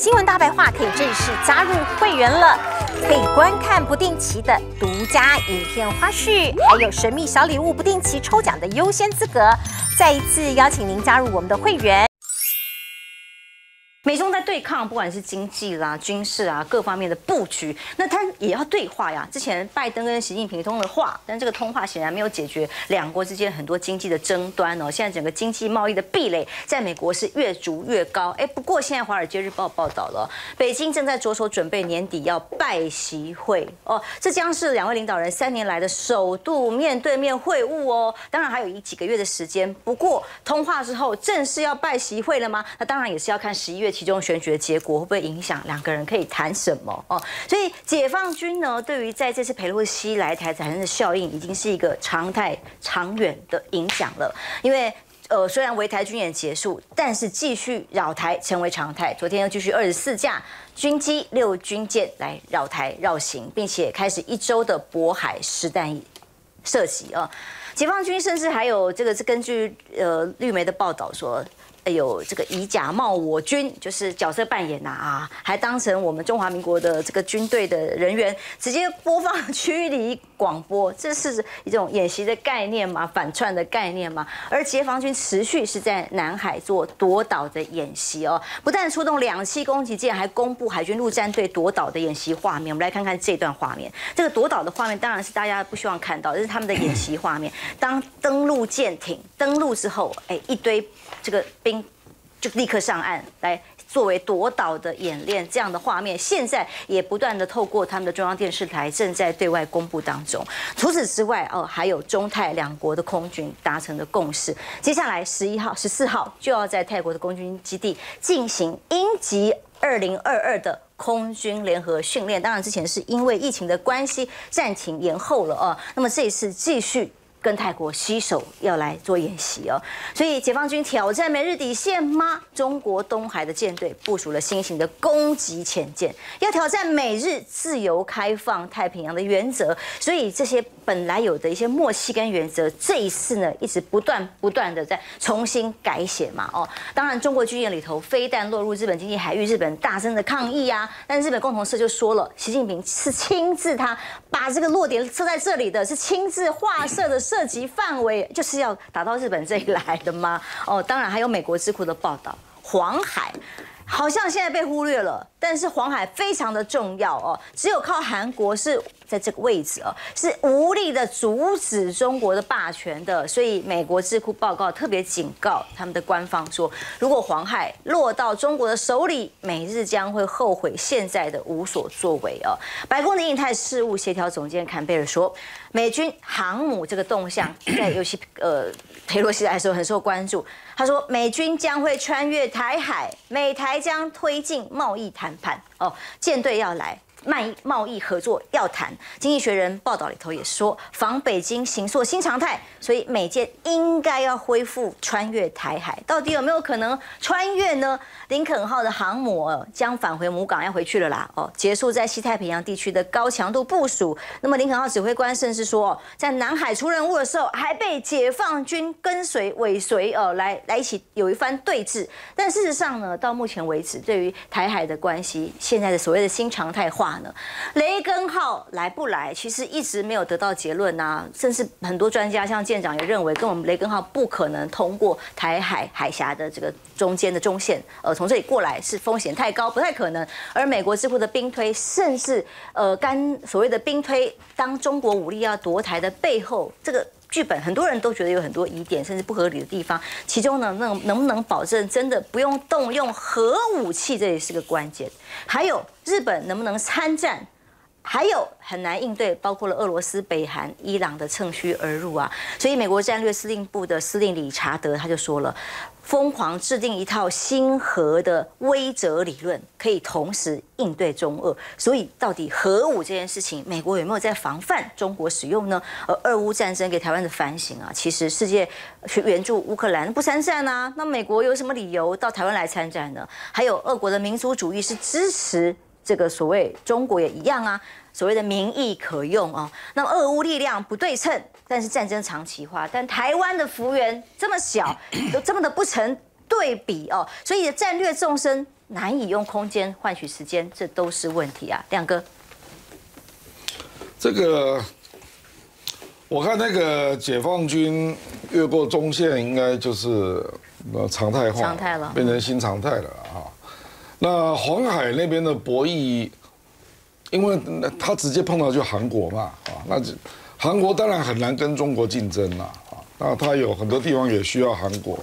新闻大白话可以正式加入会员了，可以观看不定期的独家影片花絮，还有神秘小礼物不定期抽奖的优先资格。再一次邀请您加入我们的会员。美中在对抗，不管是经济啦、军事啊各方面的布局，那他也要对话呀。之前拜登跟习近平通了话，但这个通话显然没有解决两国之间很多经济的争端哦。现在整个经济贸易的壁垒在美国是越筑越高。哎，不过现在《华尔街日报》报道了，北京正在着手准备年底要拜习会哦，这将是两位领导人三年来的首度面对面会晤哦。当然还有一几个月的时间，不过通话之后正式要拜习会了吗？那当然也是要看十一月。其中选举的结果会不会影响两个人可以谈什么哦？所以解放军呢，对于在这次佩洛西来台产生的效应，已经是一个常态、长远的影响了。因为呃，虽然围台军演结束，但是继续扰台成为常态。昨天又继续二十四架军机、六军舰来扰台绕行，并且开始一周的渤海实弹射击啊！解放军甚至还有这个是根据呃绿媒的报道说。有这个以假冒我军，就是角色扮演呐啊，还当成我们中华民国的这个军队的人员，直接播放驱离广播，这是一种演习的概念吗？反串的概念吗？而解放军持续是在南海做夺岛的演习哦，不但出动两栖攻击舰，还公布海军陆战队夺岛的演习画面。我们来看看这段画面，这个夺岛的画面当然是大家不希望看到，这是他们的演习画面。当登陆舰艇登陆之后，哎，一堆这个。就立刻上岸来作为夺岛的演练，这样的画面现在也不断的透过他们的中央电视台正在对外公布当中。除此之外，哦，还有中泰两国的空军达成的共识，接下来十一号、十四号就要在泰国的空军基地进行鹰击二零二二的空军联合训练。当然，之前是因为疫情的关系暂停延后了哦。那么这一次继续。跟泰国携手要来做演习哦，所以解放军挑战美日底线吗？中国东海的舰队部署了新型的攻击潜舰，要挑战美日自由开放太平洋的原则。所以这些本来有的一些默契跟原则，这一次呢，一直不断不断的在重新改写嘛。哦，当然中国军演里头，非但落入日本经济海域，日本大声的抗议啊。但日本共同社就说了，习近平是亲自他把这个落点设在这里的是亲自画设的。涉及范围就是要打到日本这里来的吗？哦，当然还有美国智库的报道，黄海好像现在被忽略了。但是黄海非常的重要哦，只有靠韩国是在这个位置哦，是无力的阻止中国的霸权的。所以美国智库报告特别警告他们的官方说，如果黄海落到中国的手里，美日将会后悔现在的无所作为哦。白宫的印太事务协调总监坎贝尔说，美军航母这个动向在尤其呃佩洛西来说很受关注。他说，美军将会穿越台海，美台将推进贸易谈。判哦，舰队要来。贸贸易合作要谈，《经济学人》报道里头也说，防北京行塑新常态，所以美舰应该要恢复穿越台海，到底有没有可能穿越呢？林肯号的航母将返回母港，要回去了啦。哦，结束在西太平洋地区的高强度部署。那么林肯号指挥官甚至说，在南海出任务的时候，还被解放军跟随尾随哦，来来一起有一番对峙。但事实上呢，到目前为止，对于台海的关系，现在的所谓的新常态化。雷根号来不来，其实一直没有得到结论呐。甚至很多专家，像舰长也认为，跟我们雷根号不可能通过台海海峡的这个中间的中线，呃，从这里过来是风险太高，不太可能。而美国智库的兵推，甚至呃，干所谓的兵推，当中国武力要夺台的背后，这个。剧本很多人都觉得有很多疑点，甚至不合理的地方。其中呢，那能不能保证真的不用动用核武器，这也是个关键。还有日本能不能参战？还有很难应对，包括了俄罗斯、北韩、伊朗的趁虚而入啊。所以美国战略司令部的司令理查德他就说了。疯狂制定一套新核的威慑理论，可以同时应对中俄。所以，到底核武这件事情，美国有没有在防范中国使用呢？而俄乌战争给台湾的反省啊，其实世界去援助乌克兰不参战啊，那美国有什么理由到台湾来参战呢？还有，俄国的民族主义是支持这个所谓中国也一样啊。所谓的民意可用啊，那么俄乌力量不对称，但是战争长期化，但台湾的幅员这么小，都这么的不成对比哦，所以战略纵深难以用空间换取时间，这都是问题啊。亮哥，这个我看那个解放军越过中线，应该就是呃常态化，常态了变成新常态了啊。那黄海那边的博弈，因为他直接碰到就韩国嘛啊，那韩国当然很难跟中国竞争了啊。那他有很多地方也需要韩国，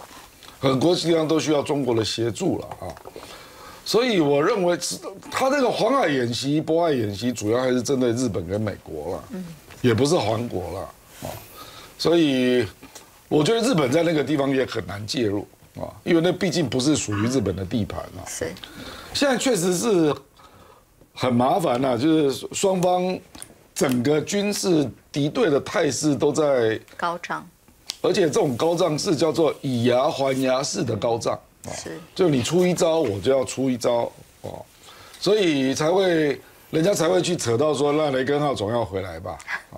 很多地方都需要中国的协助了啊。所以我认为，他这个黄海演习、渤海演习，主要还是针对日本跟美国了，也不是韩国了啊。所以我觉得日本在那个地方也很难介入啊，因为那毕竟不是属于日本的地盘啊。是现在确实是很麻烦呐、就是双方整个军事敌对的态势都在，高涨，而且这种高涨是叫做以牙还牙式的高涨。是就你出一招，我就要出一招哦，所以才会人家才会去扯到说，那雷根号总要回来吧 啊？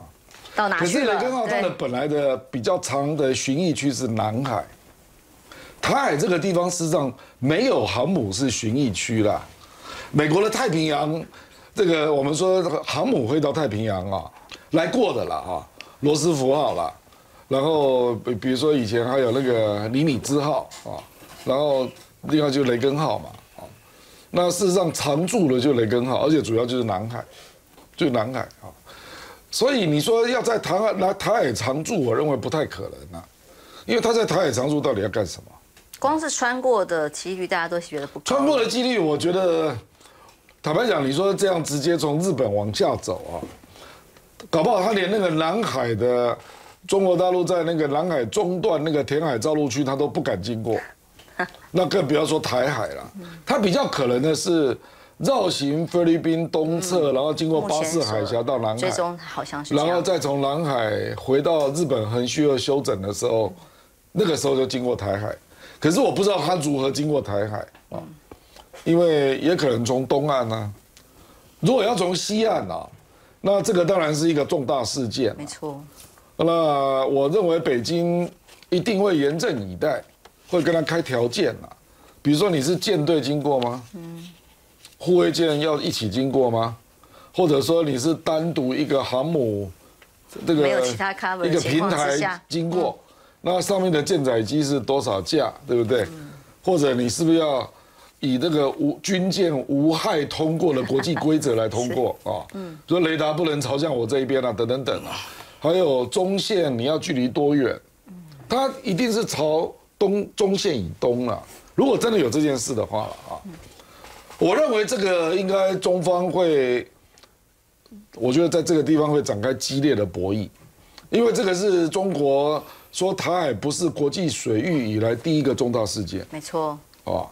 到哪可是？雷根号它的本来的比较长的巡弋区是南海，台海这个地方事实上没有航母是巡弋区啦。美国的太平洋，这个我们说航母会到太平洋啊，来过的了啊，罗斯福号啦，然后比比如说以前还有那个尼米兹号啊，然后另外就雷根号嘛啊，那事实上常驻的就雷根号，而且主要就是南海，就南海啊。所以你说要在台海来台海常驻，我认为不太可能啊，因为他在台海常驻到底要干什么？光是穿过的几率，大家都觉得不高。穿过的几率，我觉得坦白讲，你说这样直接从日本往下走啊，搞不好他连那个南海的中国大陆在那个南海中段那个填海造陆区，他都不敢经过，那更不要说台海了。他比较可能的是绕行菲律宾东侧，然后经过巴士海峡到南海，最终好像是。然后再从南海回到日本横须贺休整的时候，那个时候就经过台海。可是我不知道它如何经过台海啊，因为也可能从东岸呢、如果要从西岸啊，那这个当然是一个重大事件。没错，那我认为北京一定会严阵以待，会跟他开条件呐、比如说你是舰队经过吗？护卫舰要一起经过吗？或者说你是单独一个航母，这个没有其他 cover 一个平台经过，那上面的舰载机是多少架，对不对？嗯或者你是不是要以这个无军舰无害通过的国际规则来通过 啊？嗯，说雷达不能朝向我这一边啊，等等等啊，还有中线你要距离多远？它一定是朝东中线以东啊。如果真的有这件事的话了啊，我认为这个应该中方会，我觉得在这个地方会展开激烈的博弈，因为这个是中国说台海不是国际水域以来第一个重大事件没错，啊。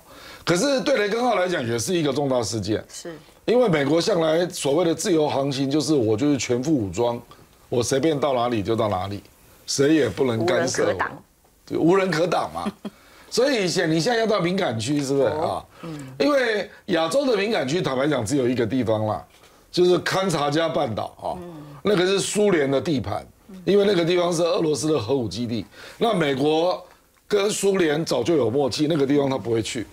可是对雷根号来讲也是一个重大事件，是因为美国向来所谓的自由航行就是我就是全副武装，我随便到哪里就到哪里，谁也不能干涉我人可挡。对无人可挡嘛。所以现你现在要到敏感区，是不是啊？嗯因为亚洲的敏感区，坦白讲只有一个地方啦，就是勘察加半岛啊，那个是苏联的地盘，因为那个地方是俄罗斯的核武基地。那美国跟苏联早就有默契，那个地方他不会去。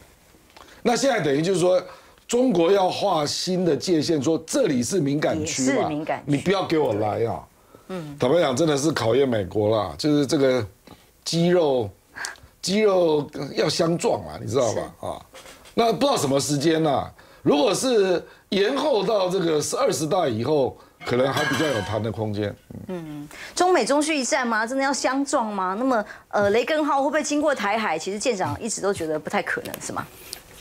那现在等于就是说，中国要画新的界限，说这里是敏感区是嘛，敏感你不要给我来啊。嗯，坦白讲，真的是考验美国啦，就是这个肌肉，肌肉要相撞啊，你知道吧？啊，那不知道什么时间呐、如果是延后到这个是二十大以后，可能还比较有谈的空间。嗯中美中续一战吗？真的要相撞吗？那么，呃，雷根号会不会经过台海？其实舰长一直都觉得不太可能，是吗？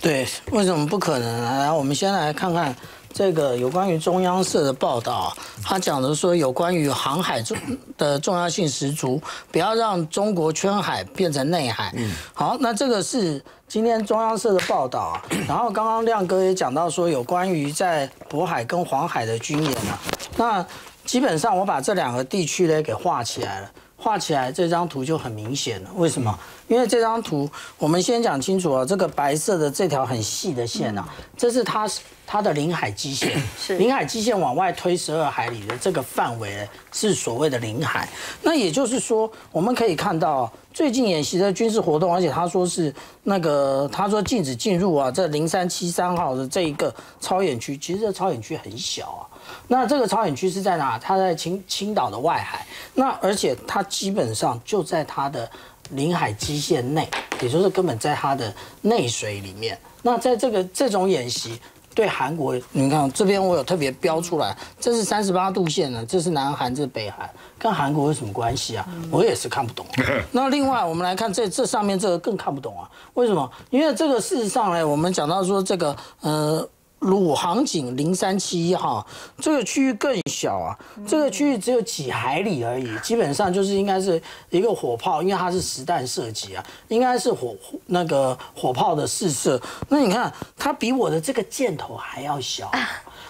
对，为什么不可能呢？来，我们先来看看这个有关于中央社的报道啊，他讲的说有关于航海重的重要性十足，不要让中国圈海变成内海。好，那这个是今天中央社的报道啊。然后刚刚亮哥也讲到说有关于在渤海跟黄海的军演啊，那基本上我把这两个地区呢给画起来了。画起来这张图就很明显了，为什么？因为这张图我们先讲清楚啊，这个白色的这条很细的线啊，这是它它的领海基线，是领海基线往外推十二海里的这个范围是所谓的领海。那也就是说，我们可以看到最近演习的军事活动，而且他说是那个他说禁止进入啊，这零三七三号的这一个超演区，其实这超演区很小啊。那这个超演区是在哪？它在青青岛的外海，那而且它基本上就在它的领海基线内，也就是根本在它的内水里面。那在这个这种演习。对韩国，你看这边我有特别标出来，这是三十八度线呢，这是南韩，这是北韩，跟韩国有什么关系啊？我也是看不懂。那另外我们来看这这上面这个更看不懂啊？为什么？因为这个事实上呢，我们讲到说这个呃。鲁航井零三七一号这个区域更小啊，这个区域只有几海里而已，基本上就是应该是一个火炮，因为它是实弹射击啊，应该是火那个火炮的试射。那你看，它比我的这个箭头还要小，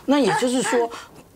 那也就是说。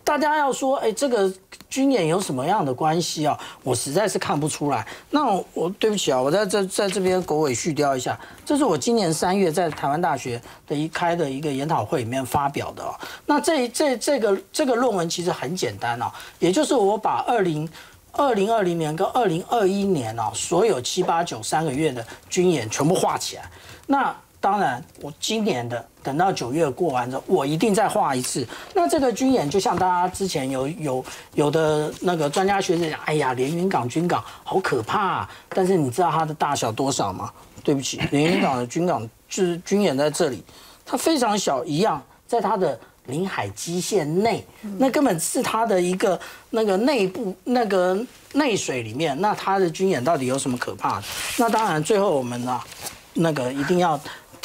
大家要说，哎，这个军演有什么样的关系啊？我实在是看不出来。那我对不起啊，我在这在这边狗尾续貂一下。这是我今年三月在台湾大学的一开的一个研讨会里面发表的。那这这这个这个论文其实很简单哦，也就是我把二零二零二零年跟二零二一年哦所有七八九三个月的军演全部画起来。那当然，我今年的等到九月过完之后，我一定再画一次。那这个军演就像大家之前有有有的那个专家学者讲，哎呀，连云港军港好可怕。啊。但是你知道它的大小多少吗？对不起，连云港的军港就是军演在这里，它非常小，一样在它的领海基线内，那根本是它的一个那个内部那个内水里面。那它的军演到底有什么可怕的？那当然，最后我们呢，那个一定要。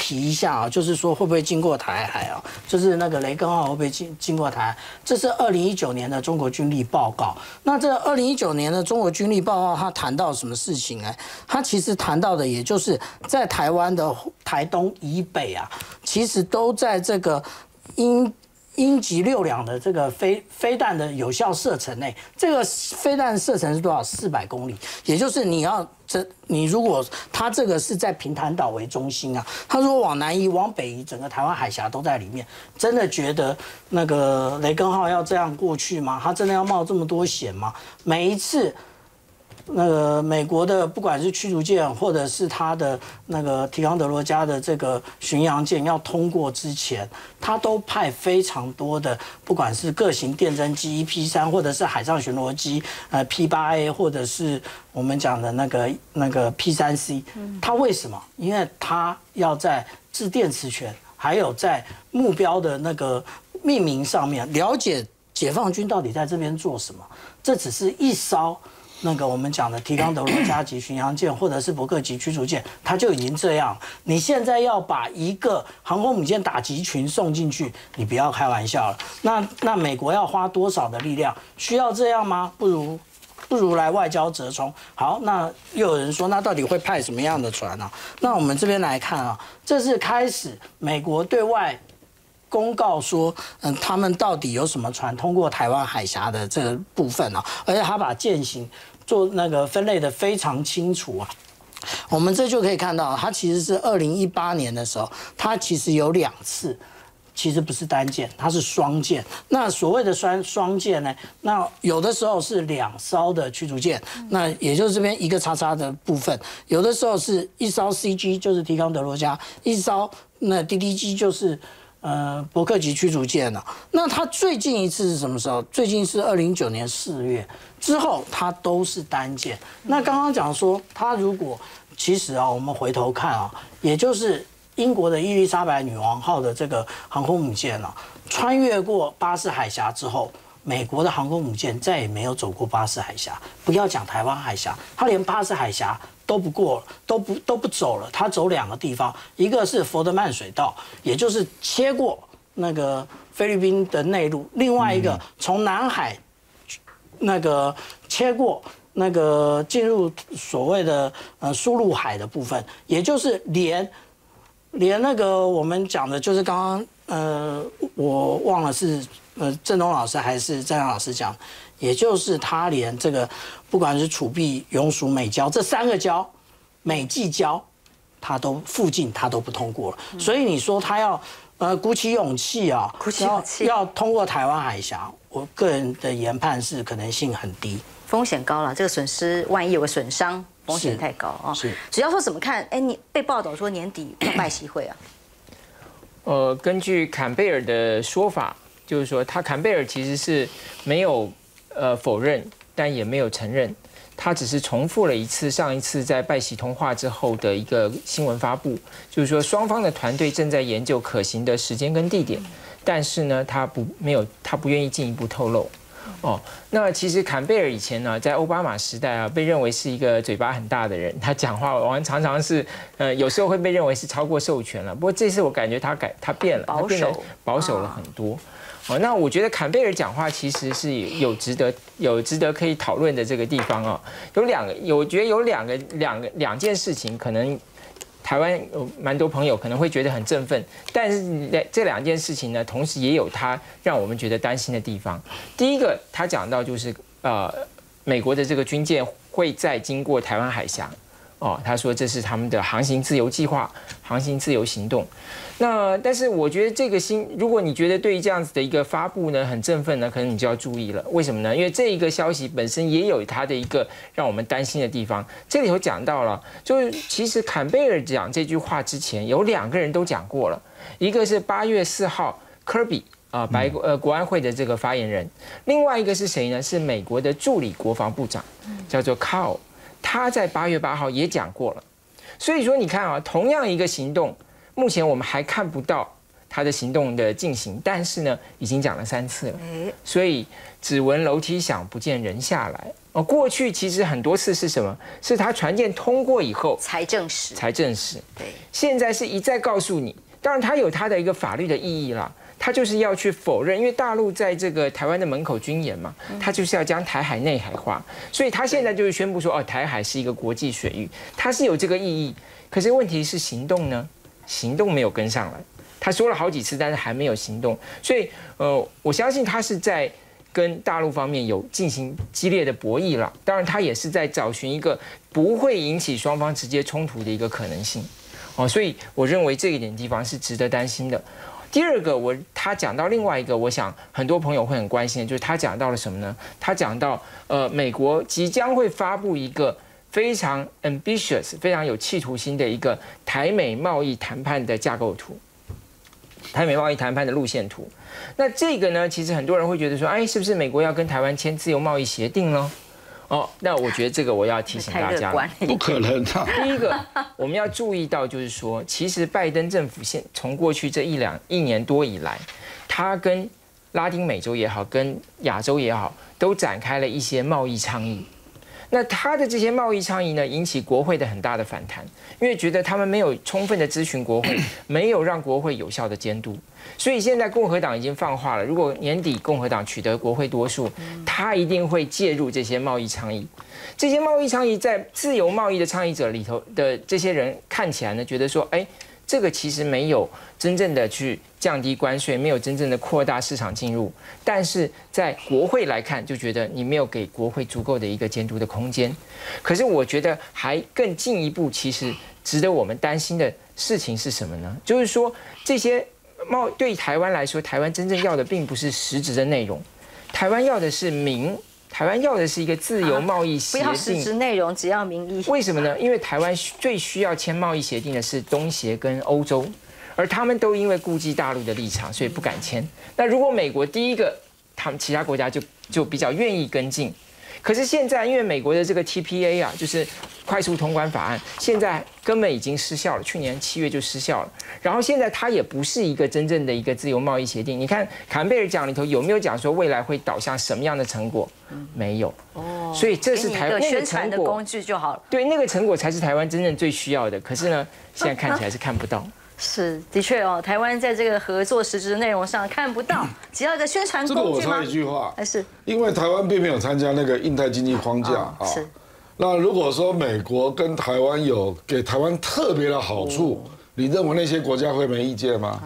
提一下啊，就是说会不会经过台海啊？就是那个雷根号会不会经经过台？这是二零一九年的中国军力报告。那这二零一九年的中国军力报告，他谈到什么事情呢？他其实谈到的，也就是在台湾的台东以北啊，其实都在这个英。鹰击六两的这个飞飞弹的有效射程内，这个飞弹射程是多少？四百公里，也就是你要这你如果它这个是在平潭岛为中心啊，它如果往南移、往北移，整个台湾海峡都在里面，真的觉得那个雷根号要这样过去吗？它真的要冒这么多险吗？每一次。那个美国的不管是驱逐舰，或者是他的那个提康德罗加的这个巡洋舰要通过之前，他都派非常多的，不管是各型电侦机 P 三，或者是海上巡逻机，呃 P 八 A，或者是我们讲的那个那个 P 三 C。他为什么？因为他要在制电磁权，还有在目标的那个命名上面，了解解放军到底在这边做什么。这只是一艘。那个我们讲的提康德罗加级巡洋舰，或者是伯克级驱逐舰，它就已经这样。你现在要把一个航空母舰打击群送进去，你不要开玩笑了。那那美国要花多少的力量？需要这样吗？不如不如来外交折冲。好，那又有人说，那到底会派什么样的船呢？那我们这边来看啊，这是开始美国对外。公告说，嗯，他们到底有什么船通过台湾海峡的这个部分呢？而且他把舰型做那个分类的非常清楚啊。我们这就可以看到，它其实是二零一八年的时候，它其实有两次，其实不是单舰，它是双舰。那所谓的双双舰呢，那有的时候是两艘的驱逐舰，那也就是这边一个叉叉的部分；有的时候是一艘 CG，就是提康德罗加，一艘那 DDG 就是。呃，伯克级驱逐舰呢？那它最近一次是什么时候？最近是二零一九年四月之后，它都是单舰。那刚刚讲说，它如果其实啊，我们回头看啊，也就是英国的伊丽莎白女王号的这个航空母舰啊，穿越过巴士海峡之后，美国的航空母舰再也没有走过巴士海峡。不要讲台湾海峡，它连巴士海峡。都不过，都不都不走了。它走两个地方，一个是佛德曼水道，也就是切过那个菲律宾的内陆；另外一个从南海那个切过那个进入所谓的呃输入海的部分，也就是连连那个我们讲的，就是刚刚呃我忘了是呃郑东老师还是张阳老师讲。也就是他连这个，不管是储币、永暑、美交这三个交，美济交，他都附近他都不通过了。所以你说他要呃鼓起勇气啊，要要通过台湾海峡，我个人的研判是可能性很低，风险高了。这个损失万一有个损伤，风险太高啊。是只要说怎么看？哎，你被报道说年底要拜习会啊？呃，根据坎贝尔的说法，就是说他坎贝尔其实是没有呃否认，但也没有承认，他只是重复了一次上一次在拜习通话之后的一个新闻发布，就是说双方的团队正在研究可行的时间跟地点，但是呢，他不没有他不愿意进一步透露。哦，那其实坎贝尔以前呢，在奥巴马时代啊，被认为是一个嘴巴很大的人，他讲话往往常常是，呃，有时候会被认为是超过授权了。不过这次我感觉他改，他变了，他保变得守保守了很多。哦，那我觉得坎贝尔讲话其实是有值得有值得可以讨论的这个地方哦。有两个，有我觉得有两个两个两件事情可能。台湾有蛮多朋友可能会觉得很振奋，但是这两件事情呢，同时也有它让我们觉得担心的地方。第一个，他讲到就是呃，美国的这个军舰会再经过台湾海峡。哦，他说这是他们的航行自由计划、航行自由行动。那但是我觉得这个新，如果你觉得对于这样子的一个发布呢很振奋呢，可能你就要注意了。为什么呢？因为这一个消息本身也有它的一个让我们担心的地方。这里头讲到了，就是其实坎贝尔讲这句话之前，有两个人都讲过了，一个是八月四号科比啊白呃国安会的这个发言人，另外一个是谁呢？是美国的助理国防部长，叫做 Carl。他在八月八号也讲过了，所以说你看啊，同样一个行动，目前我们还看不到他的行动的进行，但是呢，已经讲了三次了。所以只闻楼梯响，不见人下来。哦，过去其实很多次是什么？是他传件通过以后才证实。才证实。对。现在是一再告诉你，当然他有他的一个法律的意义啦。他就是要去否认，因为大陆在这个台湾的门口军演嘛，他就是要将台海内海化，所以他现在就是宣布说，哦，台海是一个国际水域，它是有这个意义。可是问题是行动呢？行动没有跟上来。他说了好几次，但是还没有行动。所以，呃，我相信他是在跟大陆方面有进行激烈的博弈了。当然，他也是在找寻一个不会引起双方直接冲突的一个可能性。哦，所以我认为这一点地方是值得担心的。第二个，我他讲到另外一个，我想很多朋友会很关心的，就是他讲到了什么呢？他讲到，呃，美国即将会发布一个非常 ambitious、非常有企图心的一个台美贸易谈判的架构图，台美贸易谈判的路线图。那这个呢，其实很多人会觉得说，哎，是不是美国要跟台湾签自由贸易协定呢？哦，那我觉得这个我要提醒大家，不可能的。第一个，我们要注意到，就是说，其实拜登政府现从过去这一两一年多以来，他跟拉丁美洲也好，跟亚洲也好，都展开了一些贸易倡议。那他的这些贸易倡议呢，引起国会的很大的反弹，因为觉得他们没有充分的咨询国会，没有让国会有效的监督。所以现在共和党已经放话了，如果年底共和党取得国会多数，他一定会介入这些贸易倡议。这些贸易倡议在自由贸易的倡议者里头的这些人看起来呢，觉得说，哎。这个其实没有真正的去降低关税，没有真正的扩大市场进入，但是在国会来看，就觉得你没有给国会足够的一个监督的空间。可是我觉得还更进一步，其实值得我们担心的事情是什么呢？就是说这些贸对台湾来说，台湾真正要的并不是实质的内容，台湾要的是名。台湾要的是一个自由贸易协定，不要实质内容，只要名义。为什么呢？因为台湾最需要签贸易协定的是东协跟欧洲，而他们都因为顾忌大陆的立场，所以不敢签。那如果美国第一个，他们其他国家就就比较愿意跟进。可是现在，因为美国的这个 TPA 啊，就是快速通关法案，现在根本已经失效了。去年七月就失效了。然后现在它也不是一个真正的一个自由贸易协定。你看坎贝尔讲里头有没有讲说未来会导向什么样的成果？没有。哦。所以这是台湾那个成果工具就好了。对，那个成果才是台湾真正最需要的。可是呢，现在看起来是看不到。是，的确哦，台湾在这个合作实质内容上看不到，只要一个宣传工具吗？这个我插一句话，还是因为台湾并没有参加那个印太经济框架啊。是。那如果说美国跟台湾有给台湾特别的好处，你认为那些国家会没意见吗？